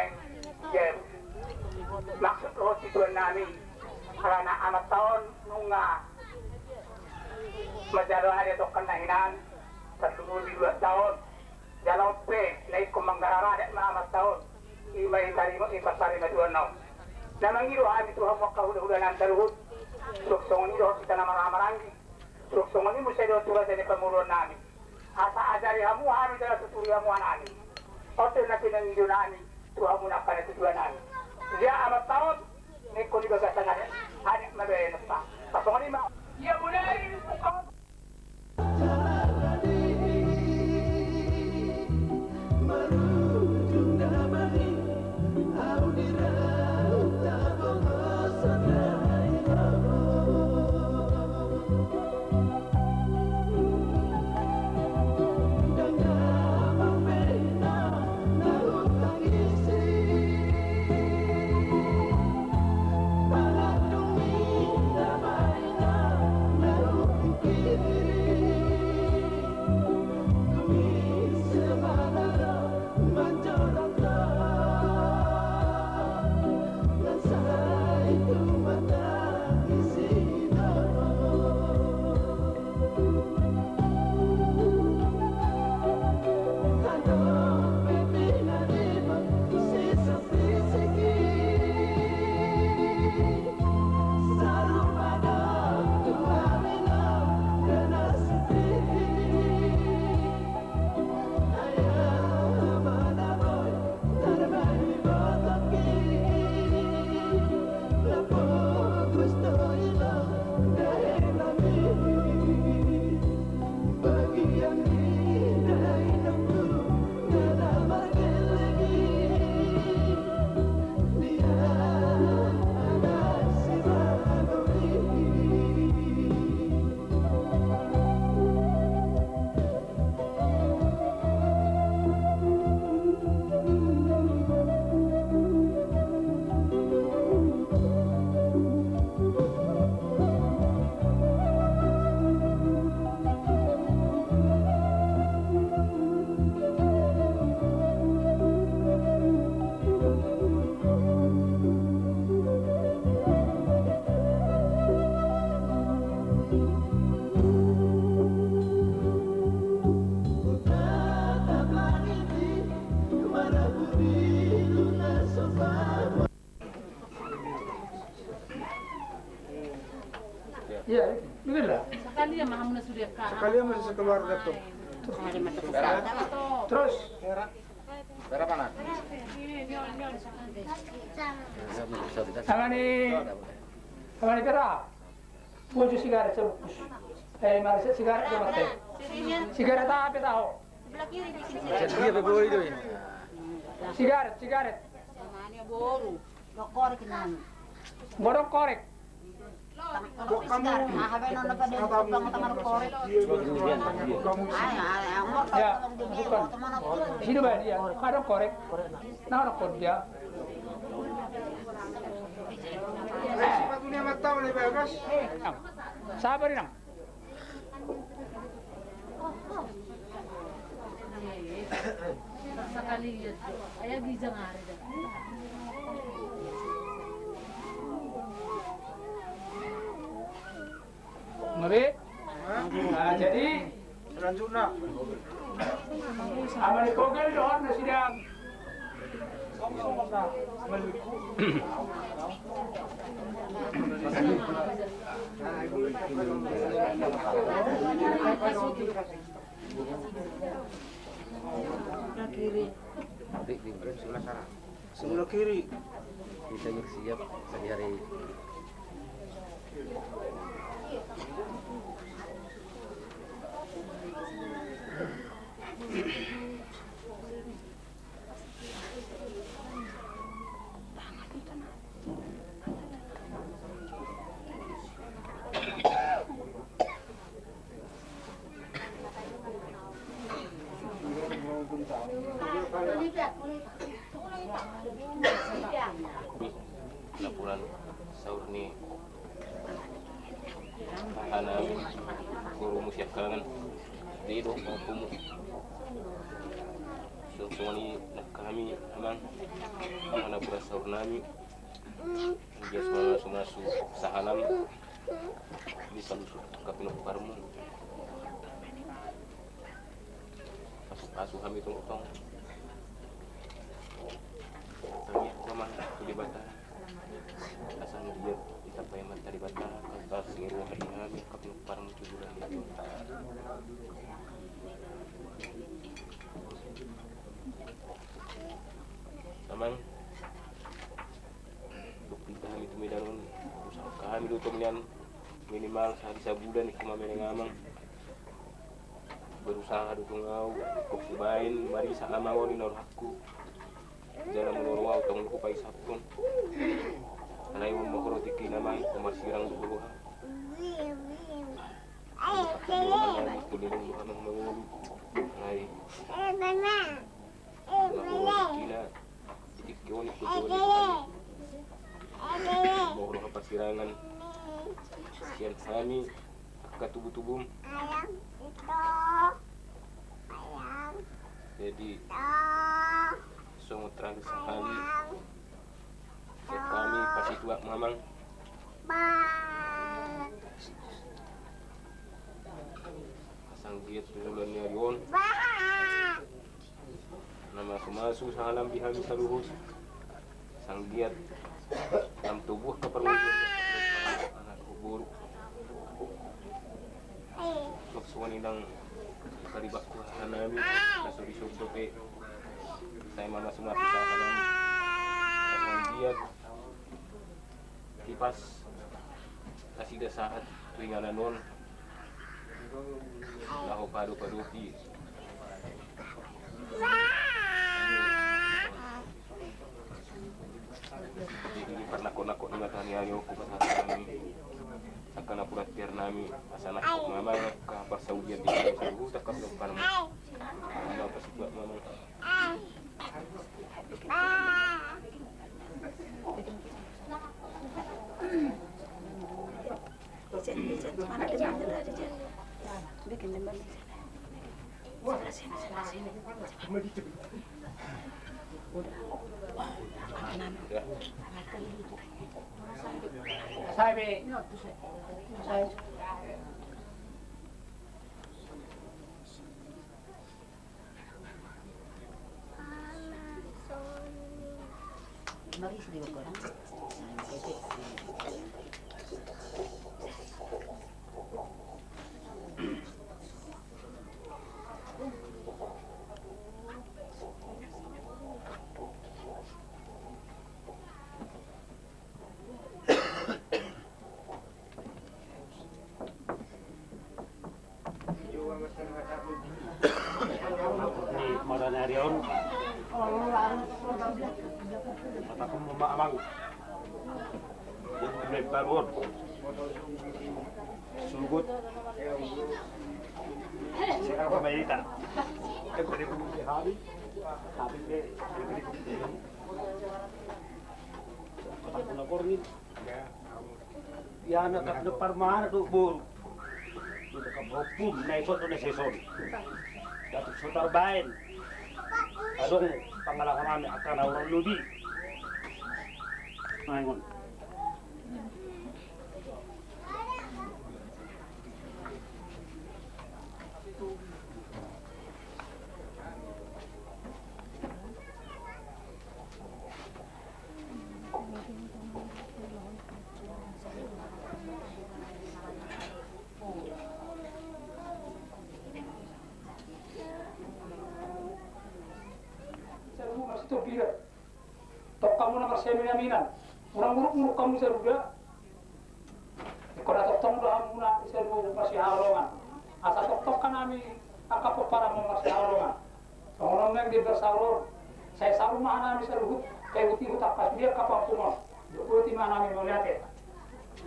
wain jem maksud si tuwan namin para na amat taon nung nga Masyado hari itu kena hinan satu di dua tahun jalan pe naik kumanggarara ada mana tahun imai tari mo ipasari na dua nau namang iro ami tuhan mo kahuda-huda nan taruhut suksong ni doh kita nama ramarangi suksong ni musa doh tugas dari pemuluhan nami asa ajari hamu hamu jala tuturi hamu anani hotel na pinang ido nani tuhan mo na kana tujuan nani dia amat tahun ni kuni gagasangan hari mabe nasta pasong ni ma ya bunai Iya, Kalian masih sekeluarga tuh. Terus, Berapa nak? sama nih, sama nih pera. Bojo sigaret sebungkus. Eh, mari sigaret sama teh. Sigaret apa tahu? Jadi apa boleh itu? Sigaret, sigaret. Boru. Dokor kinan. Godok korek. Sino ba dia? Kadok korek. Boleh bagus. Ang. Sabar lang. Sa kaliyad. Ay, giza nga Ngeri. Nah, jadi Selanjutnya. amal kogel doon na sidang. Di, di, sebelah sana. Sebelah kiri. Bisa bersiap sehari. Laporan sahur ni ana guru musiak kangen di do kumu so so ni kami amang ana nami dia semua semua su sahalam bisa lusuk kapino parmu asu asu kami tong tong. Kami mama di bata asal dia kita pengen materi bata atas ngiru hari kami kapino parmu tujuan itu Amang bukti kami itu medan usaha kemudian minimal sehari sebulan nih ke mana ngamang. Berusaha dukung ngau kok kubain mari sa amang ni nor hakku. Jalan menor wau tong ku pai sapun alai mo makro tiki namai kumasirang dulu ha Aku di rumah nang mangulu. Ai. Kina. Itik kiwani ko Mohon kapasirangan sekian kami ke tubuh-tubuh jadi semua terakhir sekali setiap kami pasti tua mamang. Pasang giat susulan ni Arion nama sumasu sa alam bihami sa luhus sang giat dalam tubuh keperluan anak kubur Magsuwan ilang karibak ko hanami nasuri subdo pe saya mama sumapi sa hanami ang diat kipas kasida saat tuwing alanon laho padu padupi jadi pernah kona kok ni matani ayo ko kami akan apurat tiar nami asana ko mama ka parsaudian di sa ugu takap ng parang mama mama sedih ko lang. Di Maranarion. Sahibi. Yok, Sira ko mayita. Ako rin kong habi. Habi pe. Ako rin kong Ako na kornit. Yan na na parmahan do bur. Ito ka bopum na iso to na seson. Dapat sa tarbain. Adong Adong, tanggalan kami akan awal lebih. Nah, ini. Mina. Orang buruk buruk kamu serbu dia. Kau dah tok tong dah kamu nak serbu masih harongan. Asa tok tok kan kami angkat para masih harongan. Orang yang di bersalur. Saya selalu mana kami serbu. Kayak uti utak pas dia kapal kumon. Uti mana kami melihat ya.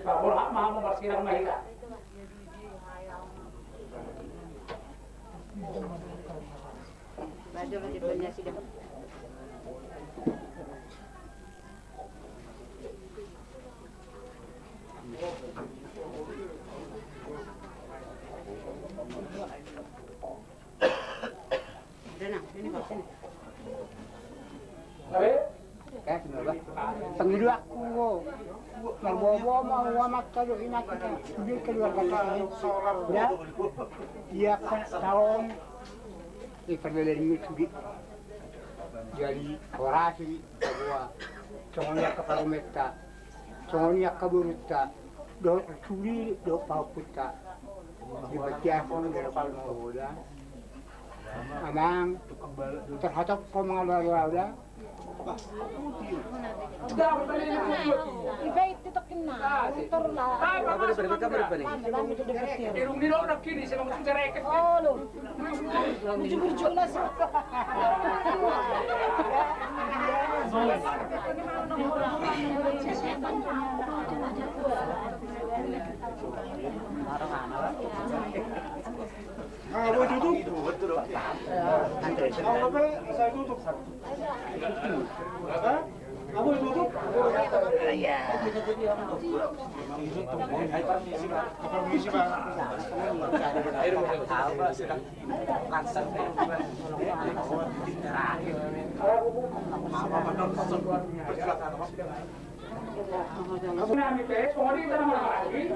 Kalau hak maha memasirang mahira. Baju masih banyak sih dah. Udah nah, ini kok sini. Tapi Panggil aku. Nagbobo mo ang wamak kayo ina kita. Hindi keluarga kami. Ya. Ka taon. Iperlele ni tudi. Jadi orasi bahwa Songonya kaparumeta. Songonya kaburutta. Do tuli do pauputa. Di bagian dari palmahuda. Amang terhadap pemengaluan Sudah, berbalik lagi. Iba titokin na. Motor la. Apa dia balik? Apa dia balik? Lami to divertir. Di rumah ni orang kini, saya mahu cerek. Oh, lo. Burjo-burjo na sa. Ah, mau duduk? Mau apa? Saya duduk. Hah? Kamu duduk? Iya. Permisi, Pak. Kami teh, semua di dalam lagi.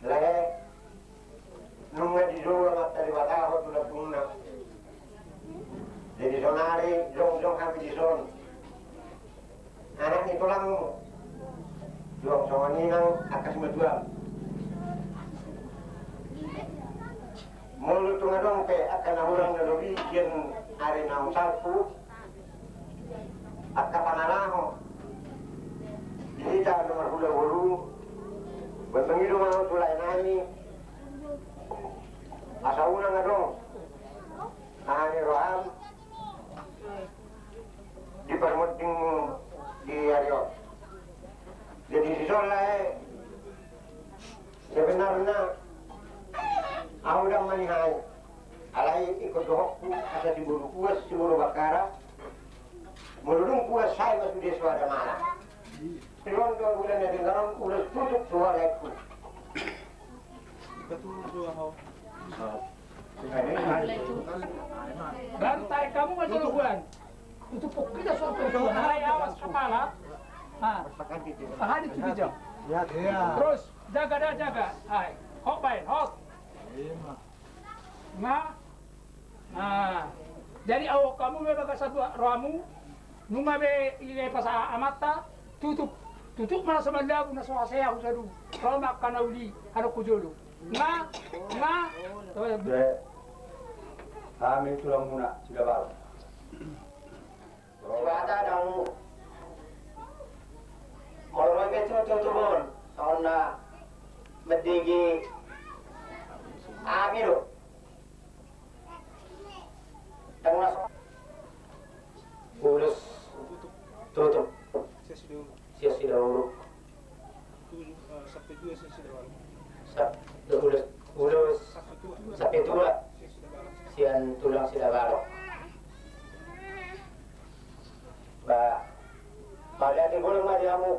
Le, nunga di dua mata di bataho tu la punna. Jadi sonari, jong jong di son. Anak itu lang Jong songani nang akas madua. Mulu tu ngadong pe akan nahulang na lobi kian are nang salpu. Akka panalaho. Kita nomor hula hulu. Bentengido mau tulay nami. Asa una nga dong. Ahani roham. Di permuting di Aryo. Jadi si Sola eh. Sebenarnya aku udah manihai. Alai ikut dohokku asa di bulu kuas di bulu bakara. Muludung kuas saya masuk suara marah. Tuan tuan bulan yang dengaran udah tutup suara aku. Rantai kamu masih bulan. Itu pokok kita suatu. Hai awas kepala. Ah, ah itu bijak. Ya, ya. Terus jaga dah jaga. Hai, hok baik, hok. Nah, nah. Jadi awak kamu memang satu ramu. Nunga be ile pasa amata tutup tutup mana na saya aku sadu. Kalau makan uli ada kujulu. Nga, nga de ha min turan muna ci gaba ibada da mu kororo be to to to bon sonna madingi amiro tangna bolus toto sesi dawro sesi dawro udah dawro Sapi tua sian tulang sila balok ba malaki bulong ma diamu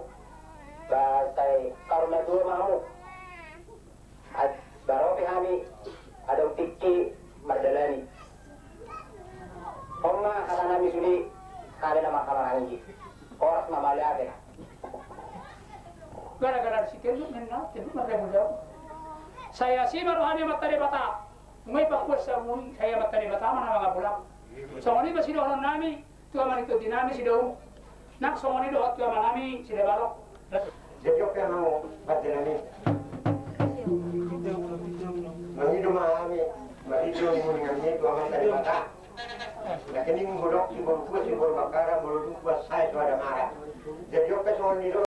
ba tay karma dua mamu at baropi hami adong tiki Oma kata nami suli kare nama kamar hangi oras mamalaki gara-gara si kenzo menna kenzo mereka mujau materi bata saya materi bata mana mga bulak so ngani ba sila orang nami tu aman itu dinami si daw nak so ngani do tu aman nami si balok Jadi oke mau Mardalani. Mangido mahami, marido mo nganyi tu aman tadi mata. Lakini ngurok bolu bakara bolu kuat saya tu ada marah. Jadi oke soal nido na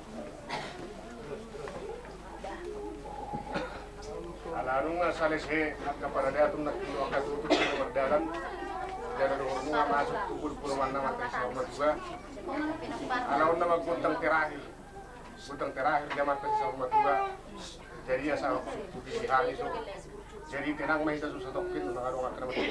Alano nga salise at kapanadatong nagkinuha ka tutok sa mardalan. Dahil ang mga masuk tukul puluhan naman tayo sa umat iba. Alaon na magbuntang tirahi. Buntang tirahi naman tayo sa umat iba. Jadi ya sa putih hali so. Jadi tenang mahita sa tokin na nakarungan ka naman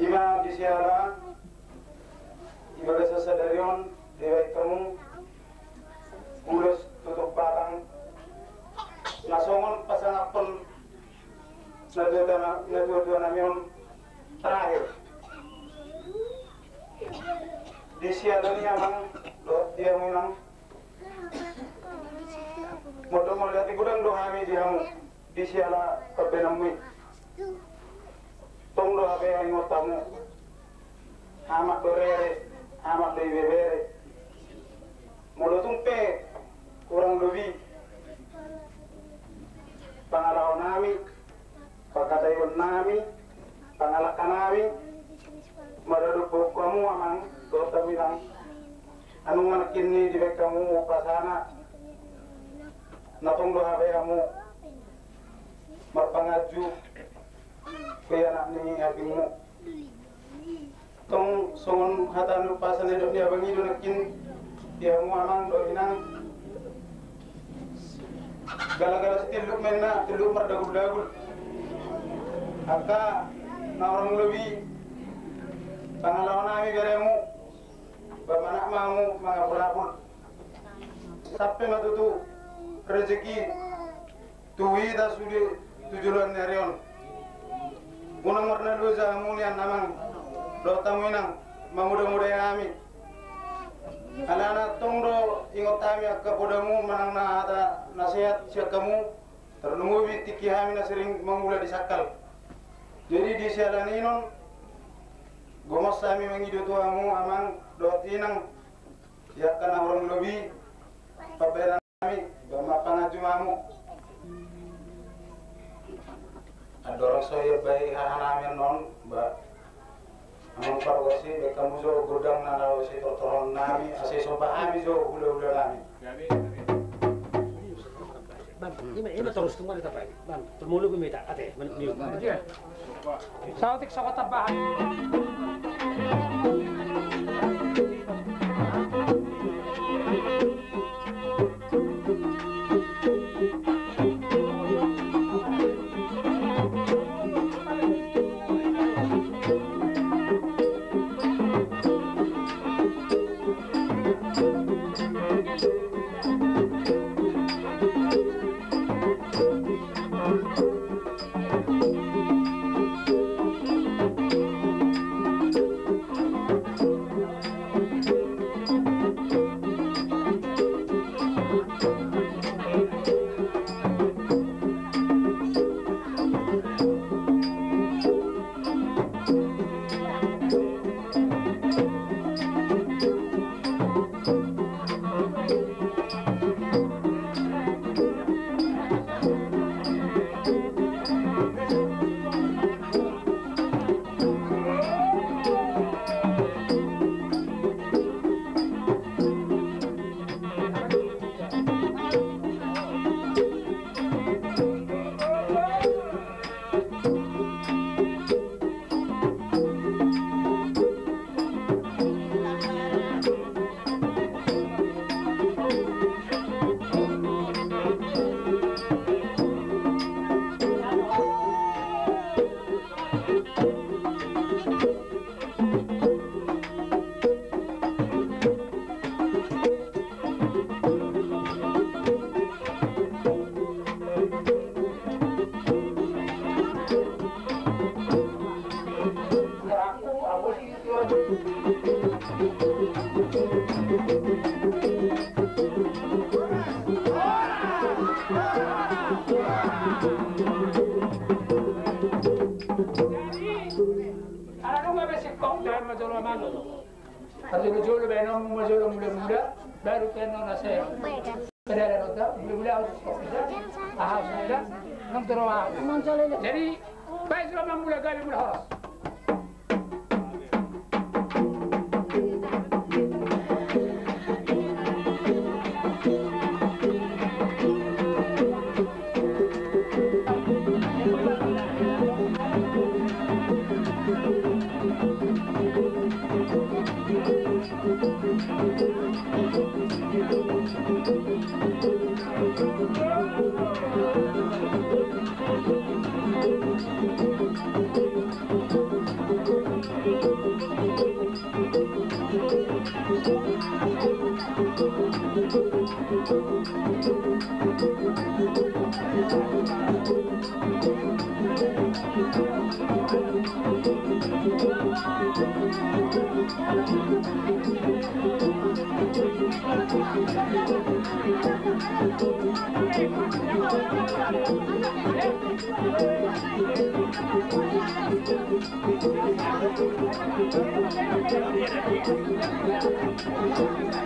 Ima di siara ibadah sesadarion dewa kamu urus tutup batang nasongon pasang apel nadudana nadudana mion terakhir. Di siara ni amang do dia minang mo dati gudang do kami dihamu di siara perbenamui tong do habe ay ngotamu amat do rere amat do ibebere modo tumpe kurang lebih pangalaw nami pagkatayon nami pangalakan nami. Madadugbo kamu amang do kami lang anong manakin ni di kamu pasana natong do habe kamu marpangaju kaya anak ni abimu tong songon hatan lupa sana dok dia bangi do nakin dia mu amang do inang. Gala-gala tiluk menna tiluk mardagul-dagul aka na orang lebih. Pangalaw nami beremu bamanak mamu mga pulapul sampai matutu rezeki. Tuwi da sudi tujulan nerion unang warna dua zamunian namang do tamuinang mamuda-muda kami. Alana tongdo ingot kami akka podamu manang na ata nasihat siya kamu. Ternungubi tiki kami na sering mangula di sakal. Jadi di sialan inon gomos kami mengidu tuamu amang do tinang siya kana orang lebih paberan kami bama pangajumamu adorong soya bayi hahanamin non ba amang parwasi be kamu zo gudang na lawo si totoron nami ase so bahami zo hula hula nami Bang, ini ini terus tunggu kita pak. Bang, termulu gue minta ate, meniup. Sautik sa katabahan.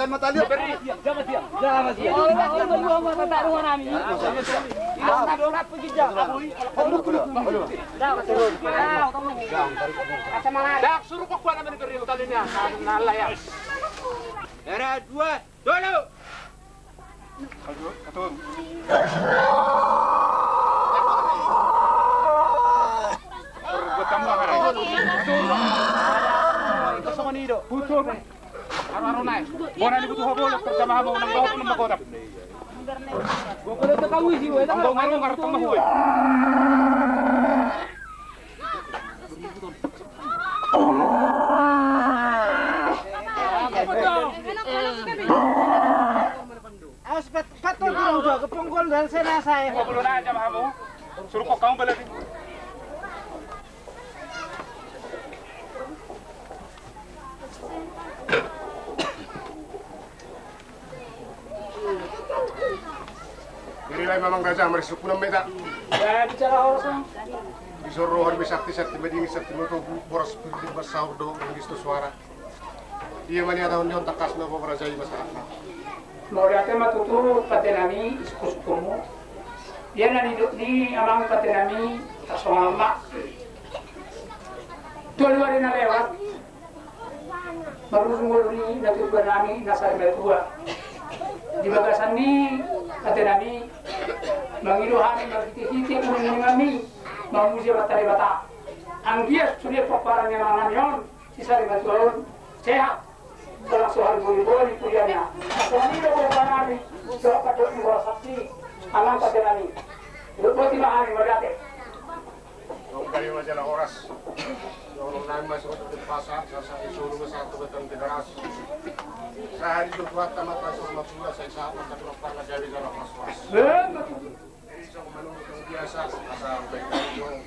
Ibalai mata dia. Ano ang artang mahoy? Aos, patutulong dyan. dan saya. sinasaya. Kapunggol aja, Jamahamu. Suruh ko kang balalim. Inilah memang raja merisuk pun beda. Ya bicara orang. Disuruh harbi sakti sakti bedingi sakti nutu boros pilih basau do ngistu suara. Iya mani ada union takas na po raja sa Mau lihat matutu patenami iskuskumu. Dia nani ni amang patenami kasongama. Tuan luar na lewat. Baru sungguh ni datuk nami nasa tua. Di bagasan ni patenami mangiluhani magkikiti unin kami mamusia batari bata. Ang dia sudah paparan yang mangan yon sisa lima tahun sehat dalam soal boli-boli kuliahnya. Kami lo kami soal patut dua saksi aman pada kami. Lupa tiga hari berarti. Yung kayo majalah oras. Nang masuk ke pasar, sa isuru mo sa tugatang tigaras. Sa hari itu buat tamat masuk mapula sa isa ako sa dokter na jadi dalam mas-mas. Isa ko manong itong biasa, asa baik tayo yung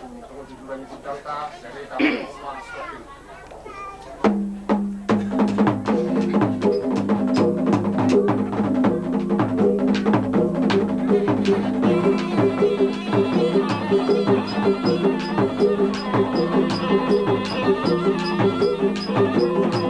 tungkol di bulan itu dalta, dari tamat mas you.